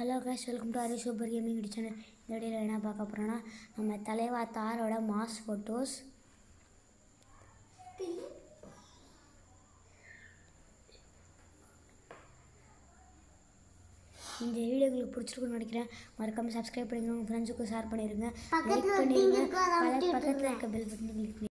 Hello cash welcome to Hari super gaming channel இந்த வீடியோவில் என்ன பார்க்க போகிறோன்னா நம்ம தலைவா தாரோட மாஸ் ஃபோட்டோஸ் இந்த வீடியோ உங்களுக்கு பிடிச்சிருக்குன்னு நினைக்கிறேன். மறக்காமல் சப்ஸ்கிரைப் பண்ணிடுங்க உங்கள் ஃப்ரெண்ட்ஸுக்கும் ஷேர் பண்ணிடுங்க லைக் பண்ணிடுங்க பக்கத்தில் இருக்க பெல் பட்டனை கிளிக் பண்ணி